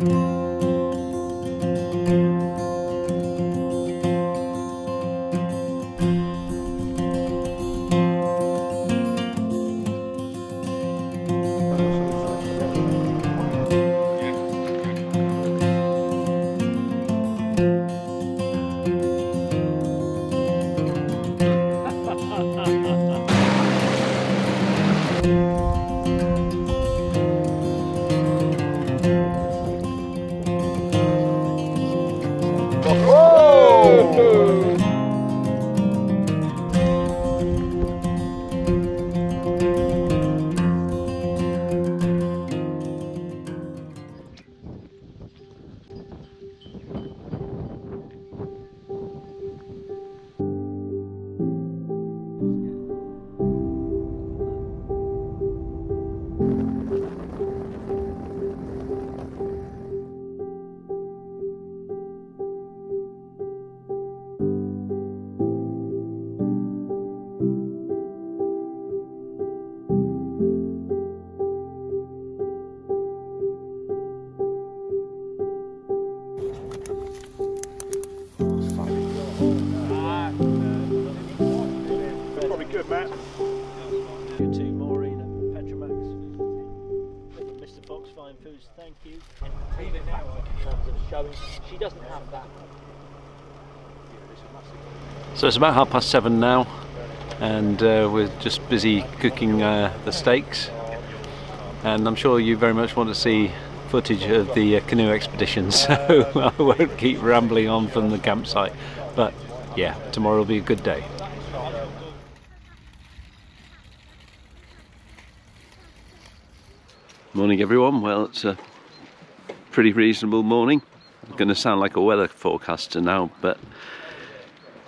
Probably it's about half past seven now, and uh, we're just busy cooking uh, the steaks. And I'm sure you very much want to see footage of the uh, canoe expedition, so I won't keep rambling on from the campsite. But yeah, tomorrow will be a good day. Morning, everyone. Well, it's a pretty reasonable morning. I'm going to sound like a weather forecaster now, but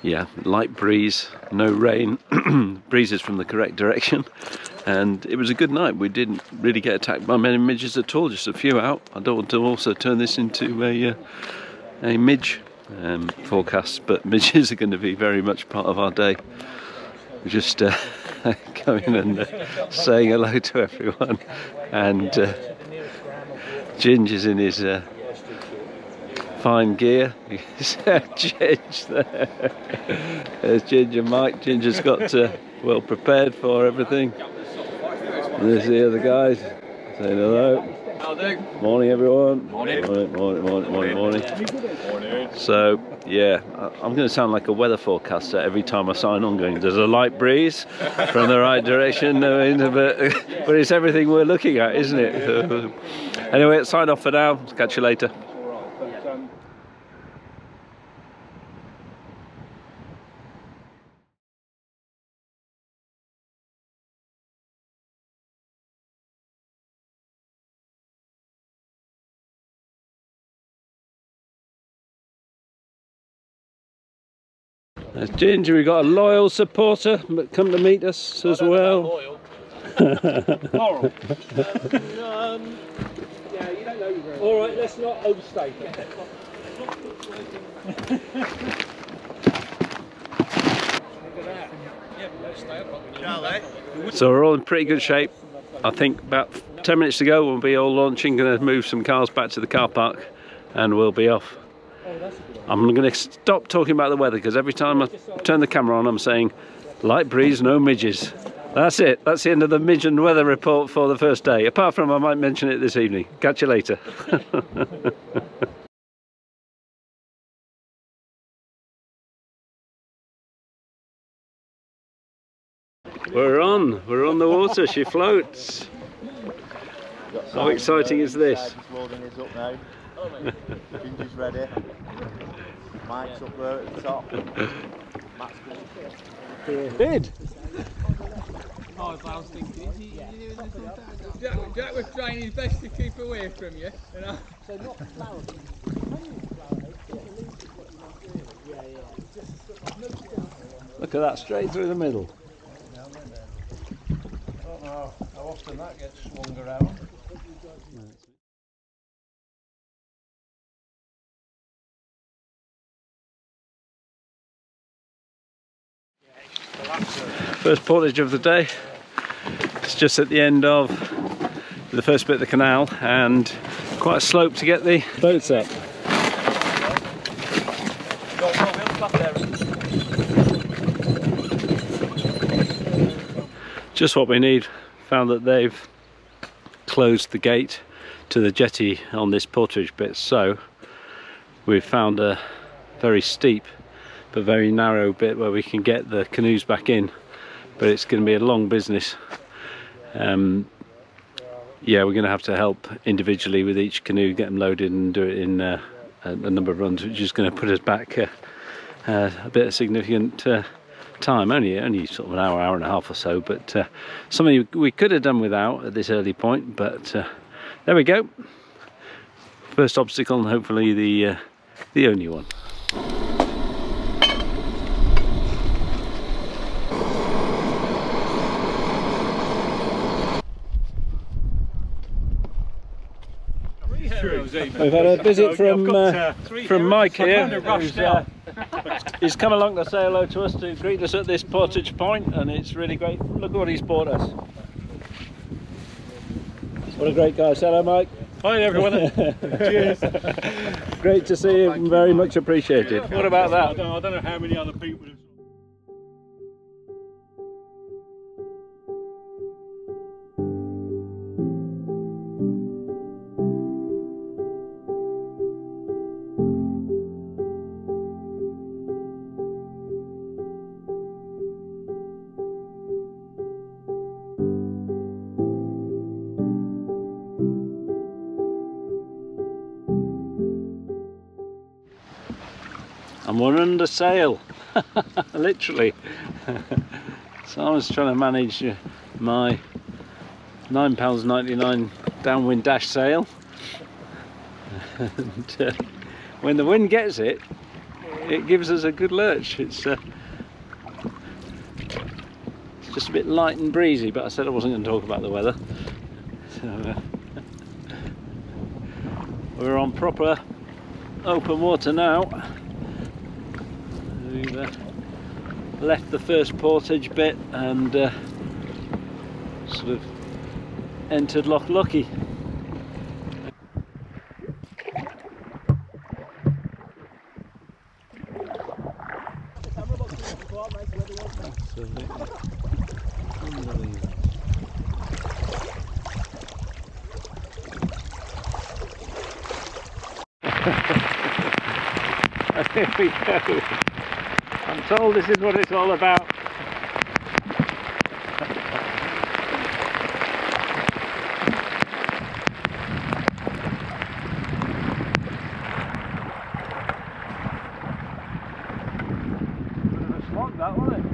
yeah, light breeze, no rain, breezes from the correct direction, and it was a good night. We didn't really get attacked by many midges at all, just a few out. I don't want to also turn this into a uh, a midge um, forecast, but midges are going to be very much part of our day. We're just uh, going and uh, saying hello to everyone, and uh, Ginge is in his uh, fine gear. Ginge there. There's Ginger Mike. Ginger's got uh, well prepared for everything. And there's the other guys saying hello. Morning, everyone. Morning. Morning, morning, morning, morning, morning. So, yeah, I'm going to sound like a weather forecaster every time I sign on. Going, there's a light breeze from the right direction, I mean, but, but it's everything we're looking at, isn't it? Anyway, sign off for now. Catch you later. There's Ginger, we've got a loyal supporter that come to meet us as well. Moral. Um, All right, let's not overstate it. So we're all in pretty good shape. I think about 10 minutes to go we'll be all launching, going to move some cars back to the car park and we'll be off. I'm going to stop talking about the weather because every time I turn the camera on I'm saying light breeze, no midges. That's it. That's the end of the midge and weather report for the first day. Apart from I might mention it this evening. Catch you later. We're on. We're on the water. She floats. How exciting is this? Just loading his up now. Ginger's ready. Mike's up there at the top. Matt's going Did. Jack, Jack was trying his best to keep away from you, you know. Look at that, straight through the middle. I don't know how often that gets swung around. First portage of the day. It's just at the end of the first bit of the canal and quite a slope to get the boats up. Just what we need. Found that they've closed the gate to the jetty on this portage bit so we've found a very steep but very narrow bit where we can get the canoes back in but it's going to be a long business. Um, yeah we're going to have to help individually with each canoe get them loaded and do it in uh, a, a number of runs which is going to put us back uh, uh, a bit of significant uh, time. Only only sort of an hour hour and a half or so but uh, something we could have done without at this early point but uh, there we go. First obstacle and hopefully the the only one We've had a visit from uh, from Mike here. who's, uh, he's come along to say hello to us to greet us at this portage point, and it's really great. Look what he's brought us. What a great guy. Say hello, Mike. Hi everyone. Cheers. Great to see you. Very much appreciated. What about I that? don't, I don't know how many other people. We're under sail, literally. so I was trying to manage uh, my £9.99 downwind dash sail. and uh, when the wind gets it, it gives us a good lurch. It's, uh, it's just a bit light and breezy, but I said I wasn't going to talk about the weather. So, uh, we're on proper open water now. We've uh, left the first portage bit and uh, sort of entered Loch Lochy. Here we go. Told this is what it's all about. That, wasn't it?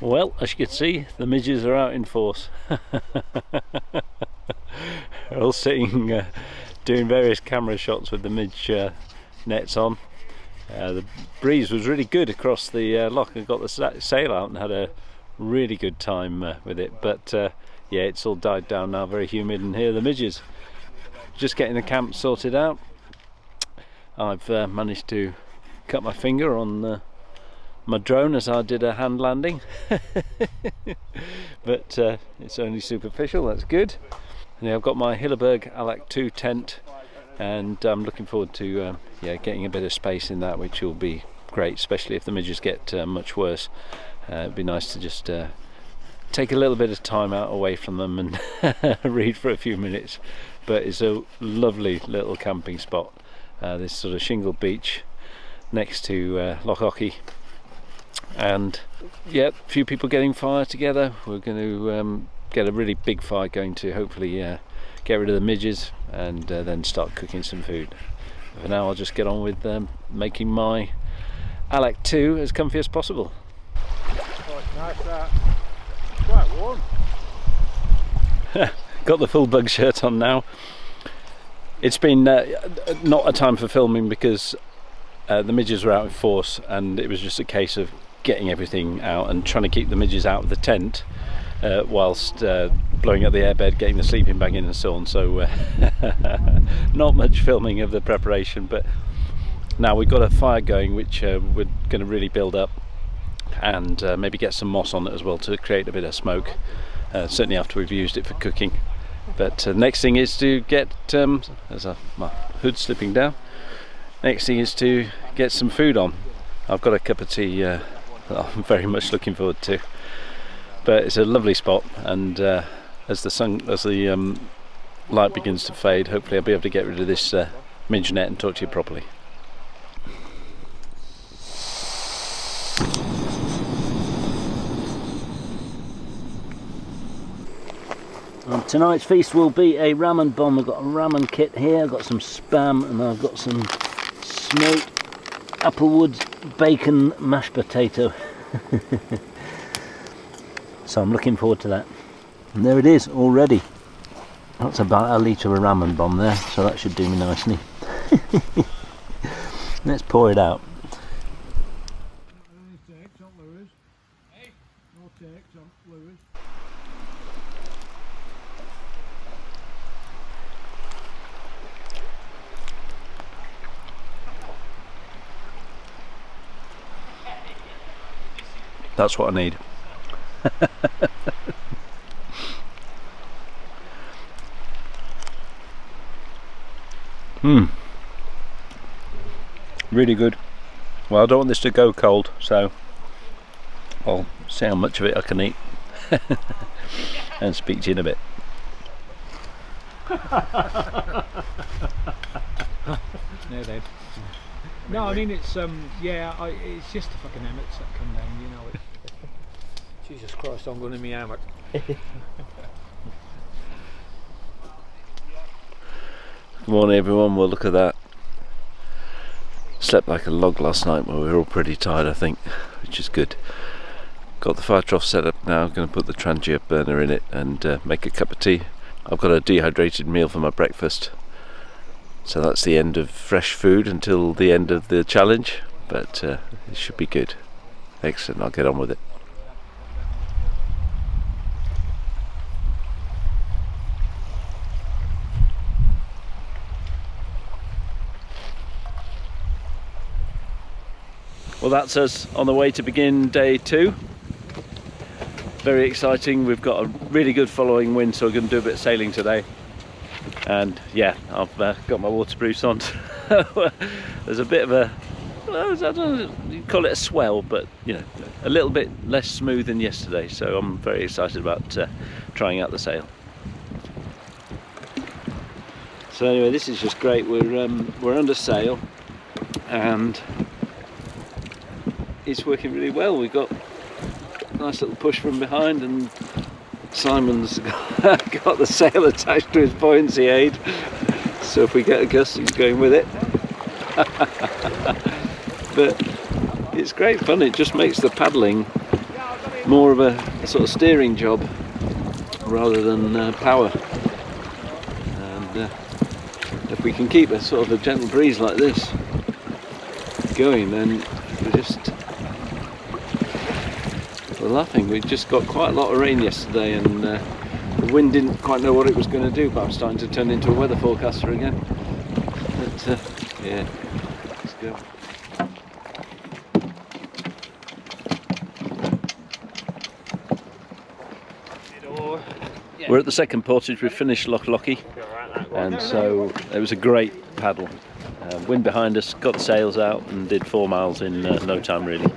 Well, as you can see, the midges are out in force. They're all sitting uh, doing various camera shots with the midge uh, nets on. Uh, the breeze was really good across the uh, lock. I got the sail out and had a really good time uh, with it. But uh, yeah, it's all died down now, very humid, and here the midges. Just getting the camp sorted out. I've managed to cut my finger on uh, my drone as I did a hand landing. But uh, it's only superficial that's good. And yeah, I've got my Hilleberg Allak 2 tent and I'm looking forward to um, yeah getting a bit of space in that which will be great especially if the midges get uh, much worse. Uh, it'd be nice to just uh, take a little bit of time out away from them and read for a few minutes. But it's a lovely little camping spot. Uh, this sort of shingle beach next to uh, Loch Lochy and yeah, a few people getting fire together. We're going to um, get a really big fire going to hopefully uh, get rid of the midges and uh, then start cooking some food. For now, I'll just get on with um, making my Allak 2 as comfy as possible. Nice that. Quite warm. Got the full bug shirt on now. It's been uh, not a time for filming because uh, the midges were out in force and it was just a case of getting everything out and trying to keep the midges out of the tent uh, whilst uh, blowing up the airbed, getting the sleeping bag in and so on. So uh, not much filming of the preparation, but now we've got a fire going which uh, we're going to really build up and uh, maybe get some moss on it as well to create a bit of smoke. Uh, certainly after we've used it for cooking. But next thing is to get, um, there's a, my hood slipping down. Next thing is to get some food on. I've got a cup of tea I'm very much looking forward to. But it's a lovely spot, and uh, as the sun, as the um, light begins to fade, hopefully I'll be able to get rid of this uh, midge net and talk to you properly. Tonight's feast will be a ramen bomb. I've got a ramen kit here, I've got some spam, and I've got some smoked applewood bacon mashed potato. so I'm looking forward to that. And there it is already. That's about a litre of ramen bomb there, so that should do me nicely. Let's pour it out. That's what I need. Hmm. Really good. Well, I don't want this to go cold, so I'll see how much of it I can eat and speak to you in a bit. No, Dave. No, I mean it's um yeah, I, it's just the fucking emmets that come down, you know. Jesus Christ, I'm going to me hammock. Good morning everyone, well look at that. Slept like a log last night, but we were all pretty tired I think, which is good. Got the fire trough set up now, I'm going to put the Trangia burner in it and uh, make a cup of tea. I've got a dehydrated meal for my breakfast. So that's the end of fresh food until the end of the challenge, but uh, it should be good. Excellent, I'll get on with it. Well, that's us on the way to begin day two. Very exciting. We've got a really good following wind, so we're going to do a bit of sailing today. And yeah, I've uh, got my waterproofs on. There's a bit of a, I don't know, you call it a swell, but you know, a little bit less smooth than yesterday. So I'm very excited about uh, trying out the sail. So anyway, this is just great. We're um, we're under sail, and it's working really well. We've got a nice little push from behind and Simon's got, the sail attached to his buoyancy aid. So if we get a gust, he's going with it. but it's great fun. It just makes the paddling more of a, sort of steering job rather than uh, power. And uh, if we can keep a sort of a gentle breeze like this going, then we just we're laughing. We just got quite a lot of rain yesterday, and uh, the wind didn't quite know what it was going to do, but I'm starting to turn into a weather forecaster again. But uh, yeah, let's go. We're at the second portage. We've finished Loch Lochy, and so it was a great paddle. Uh, wind behind us, got the sails out, and did four miles in uh, no time really.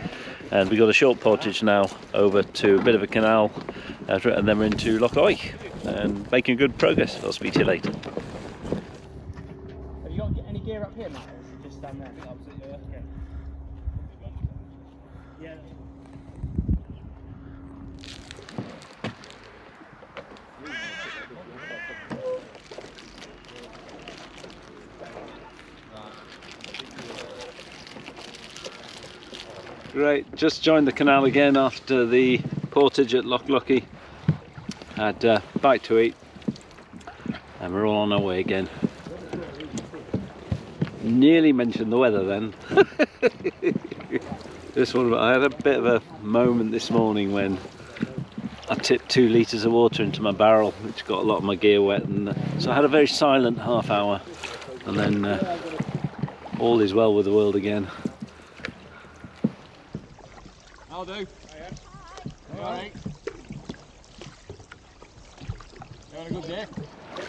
And we've got a short portage now over to a bit of a canal, uh, and then we're into Loch Oich, and making good progress. I'll speak to you later. Have you got any gear up here, Matt? Or just down there? yeah. Yeah. Great. Just joined the canal again after the portage at Loch Lochy. Had a bite to eat and we're all on our way again. Nearly mentioned the weather then. this one, I had a bit of a moment this morning when I tipped two litres of water into my barrel, which got a lot of my gear wet, and uh, so I had a very silent half hour, and then uh, all is well with the world again. I'll do.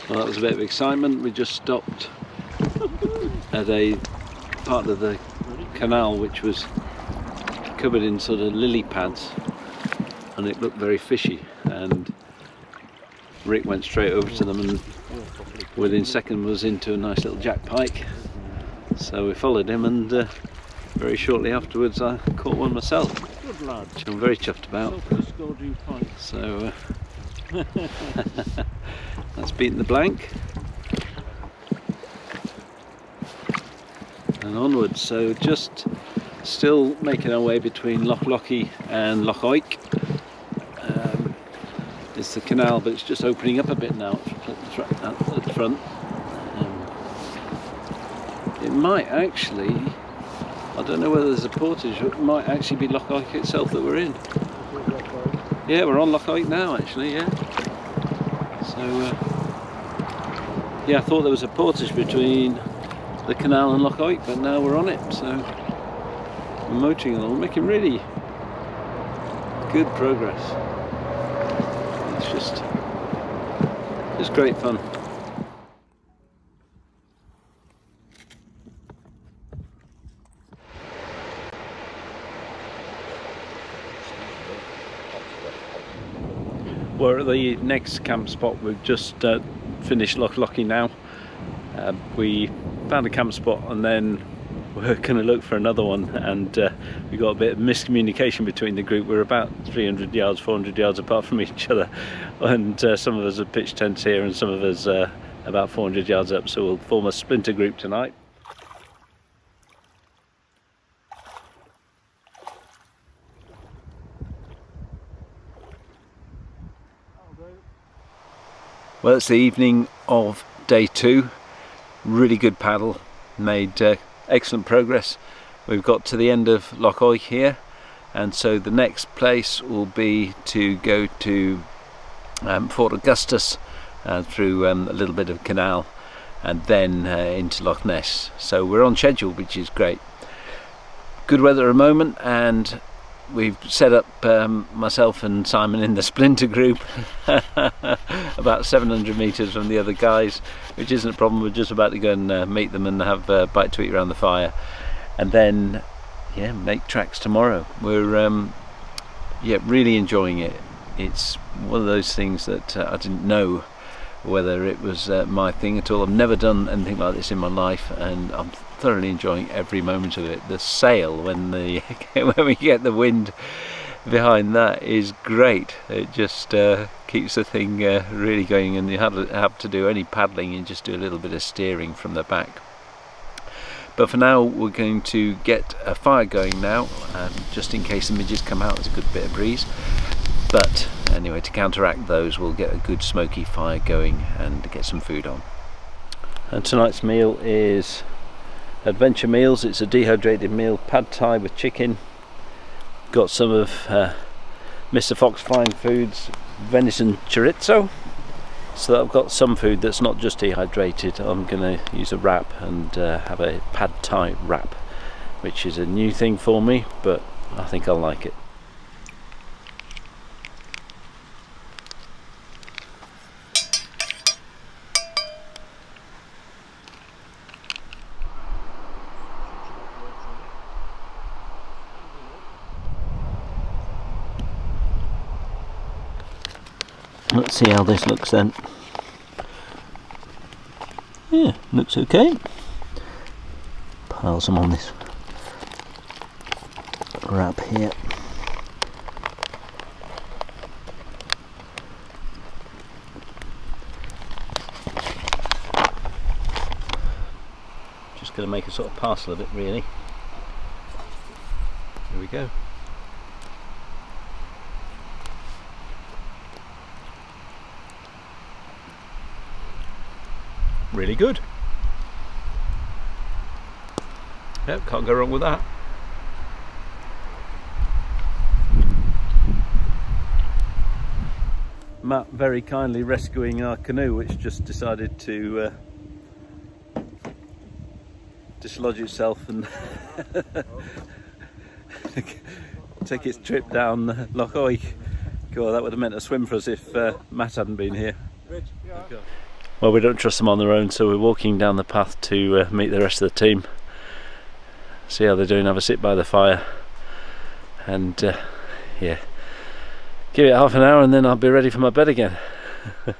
Well, that was a bit of excitement. We just stopped at a part of the canal which was covered in sort of lily pads and it looked very fishy and Rick went straight over to them and within second was into a nice little jack pike so we followed him and uh, very shortly afterwards I caught one myself Lad. which I'm very chuffed about. Scored you points. so uh, that's beaten the blank. And onwards. So just still making our way between Loch Lochy and Loch Oich um, it's the canal but it's just opening up a bit now at the, fr- at the front. Um, it might actually don't know whether there's a portage it might actually be Loch Oich itself that we're in yeah, we're on Loch Oich now, actually. Yeah. So, uh, yeah, I thought there was a portage between the canal and Loch Oich, but now we're on it. So, we're motoring along, making really good progress. It's just, just great fun. We're at the next camp spot. We've just uh, finished Loch Lochy now. Uh, we found a camp spot and then we're going to look for another one and uh, we got a bit of miscommunication between the group. We're about 300 yards, 400 yards apart from each other and uh, some of us have pitched tents here and some of us uh, about 400 yards up so we'll form a splinter group tonight. Well, it's the evening of day two. Really good paddle, made uh, excellent progress. We've got to the end of Loch Oich here, and so the next place will be to go to um, Fort Augustus uh, through um, a little bit of canal and then uh, into Loch Ness. So we're on schedule, which is great. Good weather at the moment, and we've set up um, myself and Simon in the splinter group about 700 metres from the other guys which isn't a problem. We're just about to go and uh, meet them and have a bite to eat around the fire. And then yeah make tracks tomorrow. We're um, yeah really enjoying it. It's one of those things that uh, I didn't know whether it was uh, my thing at all. I've never done anything like this in my life and I'm thoroughly enjoying every moment of it. The sail when the when we get the wind behind that is great. It just uh, keeps the thing uh, really going, and you have to, do any paddling. You just do a little bit of steering from the back. But for now, we're going to get a fire going now, um, just in case the midges come out. There's a good bit of breeze. But anyway, to counteract those, we'll get a good smoky fire going and get some food on. And tonight's meal is Adventure Meals. It's a dehydrated meal, pad thai with chicken. Got some of uh, Mr. Fox Fine Foods venison chorizo. So I've got some food that's not just dehydrated. I'm going to use a wrap and uh, have a pad thai wrap, which is a new thing for me, but I think I'll like it. Let's see how this looks then. Yeah, looks okay. Pile some on this wrap here. Just going to make a sort of parcel of it really. Here we go. Really good. Yep, can't go wrong with that. Matt very kindly rescuing our canoe, which just decided to uh, dislodge itself and take its trip down Loch Oich. God, that would have meant a swim for us if uh, Matt hadn't been here. Well, we don't trust them on their own, so we're walking down the path to uh, meet the rest of the team. See how they're doing, have a sit by the fire, and uh, yeah, give it half an hour and then I'll be ready for my bed again.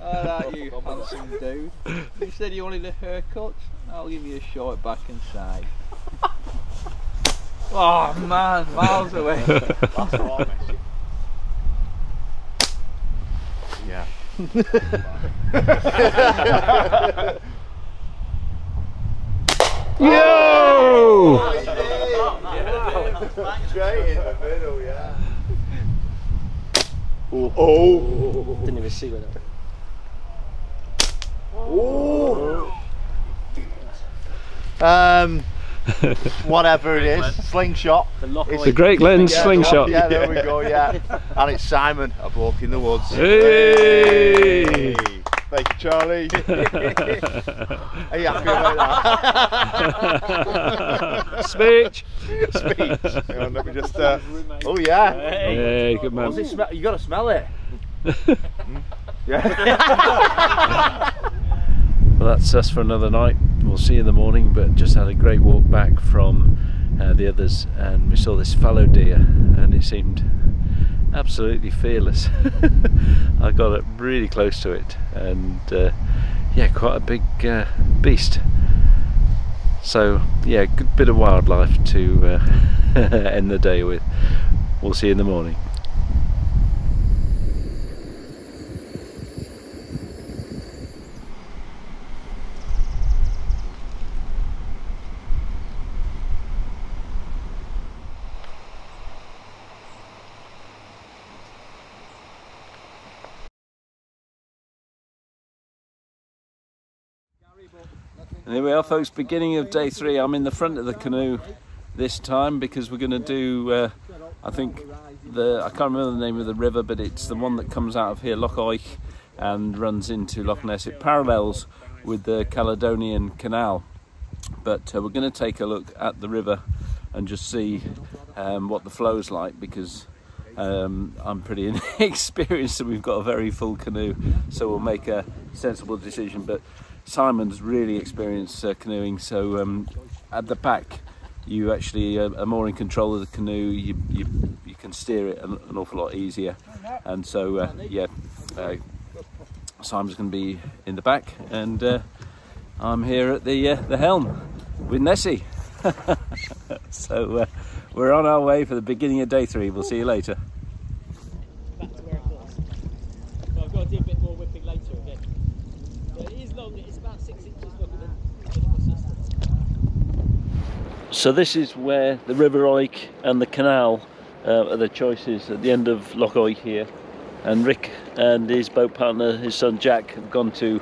Alright, you handsome dude. You said you wanted a haircut? I'll give you a short back and side. Oh man, miles away. That's all, Messi. Yeah. Yo! Straight in the middle, yeah. Oh. Didn't even see where that. Um, whatever it is, slingshot. The It's The Great Glen Yeah, slingshot. Yeah, there we go. Yeah, and it's Simon, a bloke in the woods. Hey! Thank you, Charlie. Are you happy about that? Speech! Speech. Hang on, let me just. Uh, oh yeah. Hey, good man. What's it? You gotta smell it. Yeah. Well, that's us for another night. We'll see you in the morning, but just had a great walk back from uh, the others and we saw this fallow deer and it seemed absolutely fearless. I got up really close to it and uh, yeah, quite a big uh, beast. So yeah, good bit of wildlife to uh, end the day with. We'll see you in the morning. Here we are, folks. Beginning of day three. I'm in the front of the canoe this time because we're going to do. Uh, I think the I can't remember the name of the river, but it's the one that comes out of here, Loch Oich, and runs into Loch Ness. It parallels with the Caledonian Canal, but uh, we're going to take a look at the river and just see um, what the flow's like because. Um, I'm pretty inexperienced and we've got a very full canoe, so we'll make a sensible decision. But Simon's really experienced uh, canoeing, so um, at the back you actually uh, are more in control of the canoe. You you, you can steer it an, an awful lot easier, and so uh, yeah, uh, Simon's going to be in the back, and uh, I'm here at the uh, the helm with Nessie. so uh, we're on our way for the beginning of day three. We'll see you later. back to where it was. So I've got to do a bit more whipping later again. But it is long, it's about six inches longer than the system. So this is where the River Oich and the canal uh, are the choices at the end of Loch Oich here. And Rick and his boat partner, his son Jack, have gone to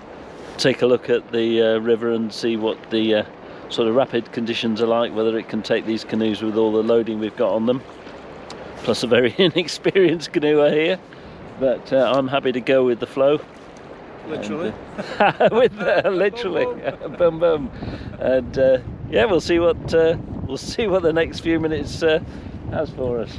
take a look at the uh, river and see what the uh, sort of rapid conditions are like, whether it can take these canoes with all the loading we've got on them. Plus a very inexperienced canoer here. But uh, I'm happy to go with the flow. Literally. And, uh, with uh, literally, boom boom, and uh, yeah, we'll see what uh, we'll see what the next few minutes uh, has for us.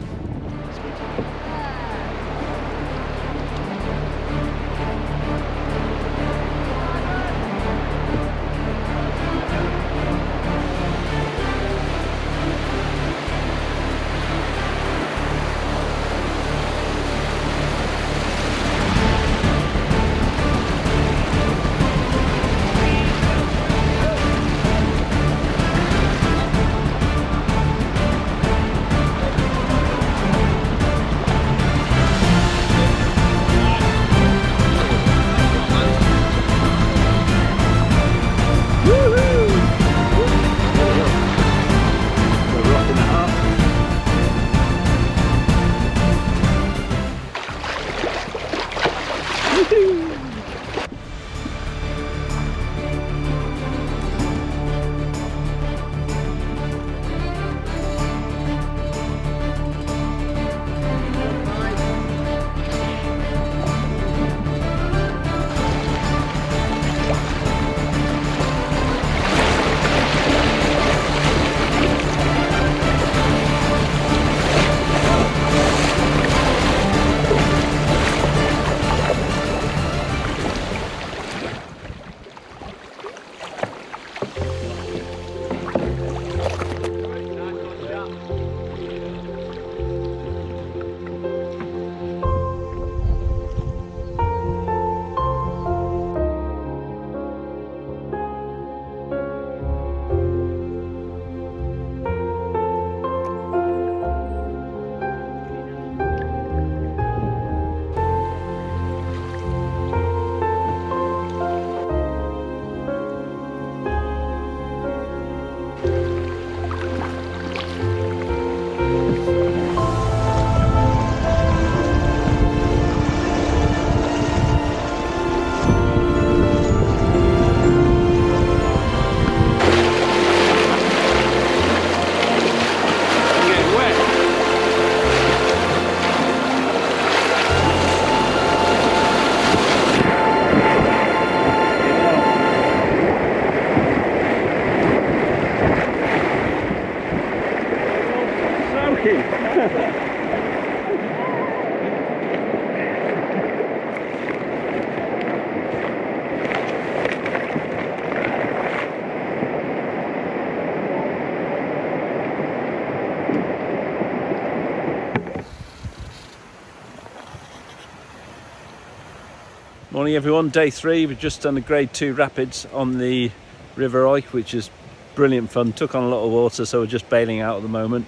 Morning everyone, day three. We've just done a grade two rapids on the River Oich, which is brilliant fun. Took on a lot of water, so we're just bailing out at the moment.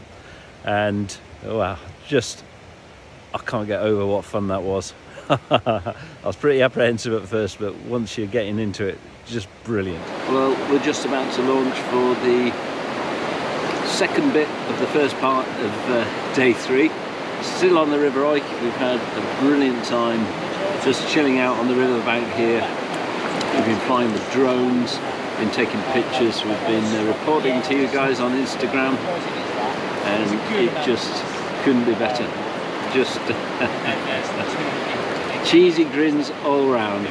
And wow, just I can't get over what fun that was. I was pretty apprehensive at first, but once you're getting into it, just brilliant. Well, we're just about to launch for the second bit of the first part of uh, day three. Still on the River Oich, we've had a brilliant time just chilling out on the riverbank here. We've been flying with drones, been taking pictures, we've been uh, reporting to you guys on Instagram, and it just couldn't be better. Just cheesy grins all round.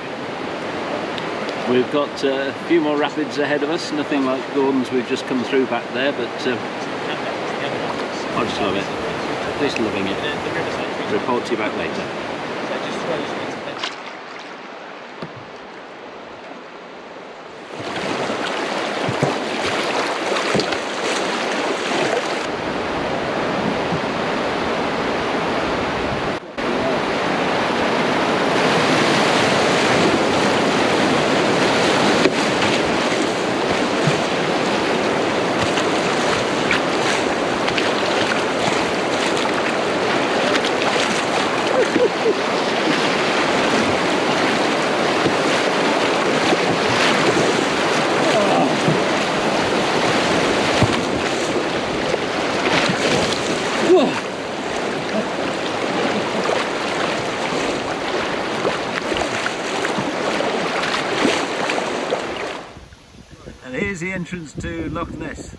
We've got uh, a few more rapids ahead of us, nothing like Gordon's we've just come through back there, but uh, I just love it. Just loving it. Report to you back later. And here's the entrance to Loch Ness.